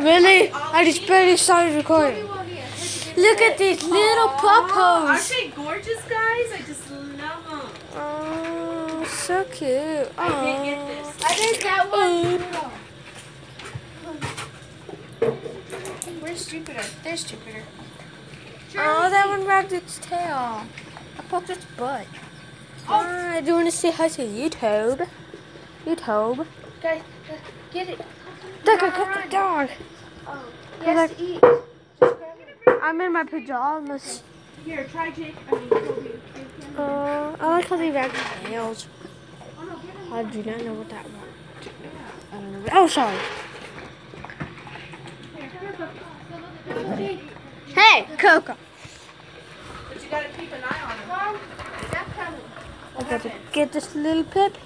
Really? I just barely started recording. Look at these little Aren't puppos. they gorgeous, guys? I just love them. Oh, so cute. I can't get this. I think that one. Where's Jupiter? There's Jupiter. Oh, that one wagged its tail. I poked its butt. Oh. I do want to say hi to YouTube. YouTube. Guys, uh, get it. Look, I got the dog. Oh, he Go has back. to eat. Just grab it. I'm in my pajamas. Here, try Jake. I mean, Kobe. Uh, I like how they wag their nails. I do not know what that was. I don't know. Oh, sorry. Hey, Coco. But you gotta keep an eye on them. Mom, that's coming. I gotta get this little pip.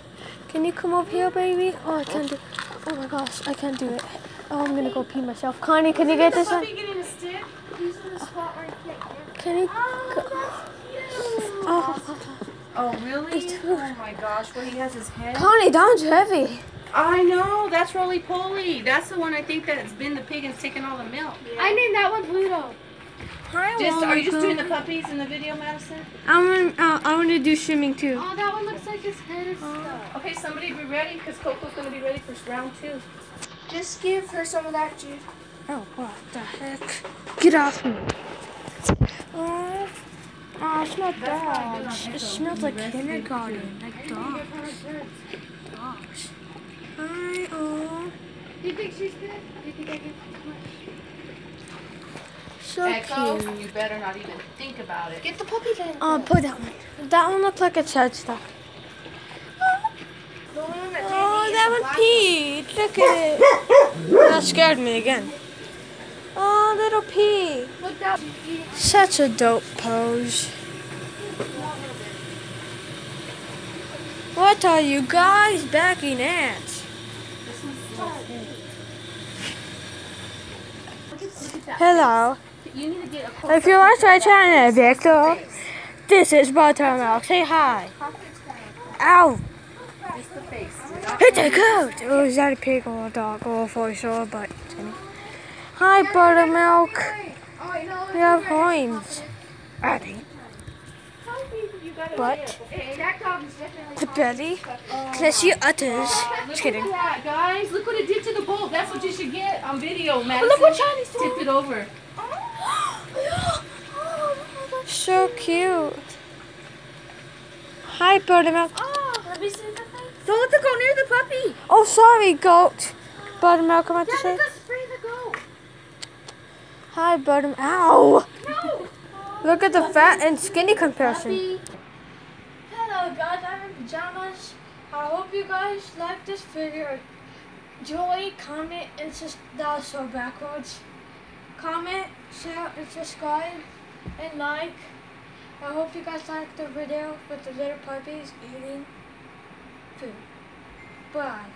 Can you come up here, baby? Oh, I can't do. Oh my gosh, I can't do it. Oh, I'm gonna go pee myself. Connie, can you get this one? Puppy getting a stick? He's in the spot where he can't get Can you? Oh, Oh, really? It's- Oh my gosh, well, he has his head. Connie, that one's heavy. I know, that's Roly Poly. That's the one I think that's been the pig and taken all the milk. I named that one Pluto. Hi, Just, are you just doing the puppies in the video, Madisyn? I'm. Uh, I want to do swimming too. Oh, that one looks like his head is stuck. Okay, somebody be ready, because Coco's gonna be ready for round two. Just give her some of that juice. Oh, what the heck? Get off me. Oh, oh it smells dogs. It smells like kindergarten, like dogs. Dogs. Hi, oh. Do you think she's good? Do you think I give too much? So Echo, cute. you better not even think about it. Get the puppy then. Oh, put that one. That one looks like a had stuff. The one oh, that Oh, Jamie that is one black peed. Look at it. That scared me again. Oh, little pea. Look that. Such a dope pose. What are you guys backing at? Hello. You need to get a close If you watch my channel, Victor, this is Buttermilk. Say hi. Ow! just the face. Hit the coat! Oh, is that a pig or a dog or a voice or a butt? Hi, Buttermilk. I know. We have coins. I think. Butt. Hey, that dog is definitely. The belly. Classy utters. Just kidding. Look at that, guys. Look what it did to the bowl. That's what you should get on video, Madisyn. look what Johnny's doing. Tipped it over. So cute. Hi, Buttermilk. Oh, let me see the face. Don't let the goat near the puppy. Oh, sorry, goat. Buttermilk, I meant to Yeah, say. let us spray the goat. Hi, Buttermilk. Ow! No. Look at the fat and skinny comparison. Puppy. Hello guys, I'm in pajamas. I hope you guys like this video. Joy, comment, and that was so backwards. Comment, share, and subscribe, and like. I hope you guys liked the video with the little puppies eating food. Bye.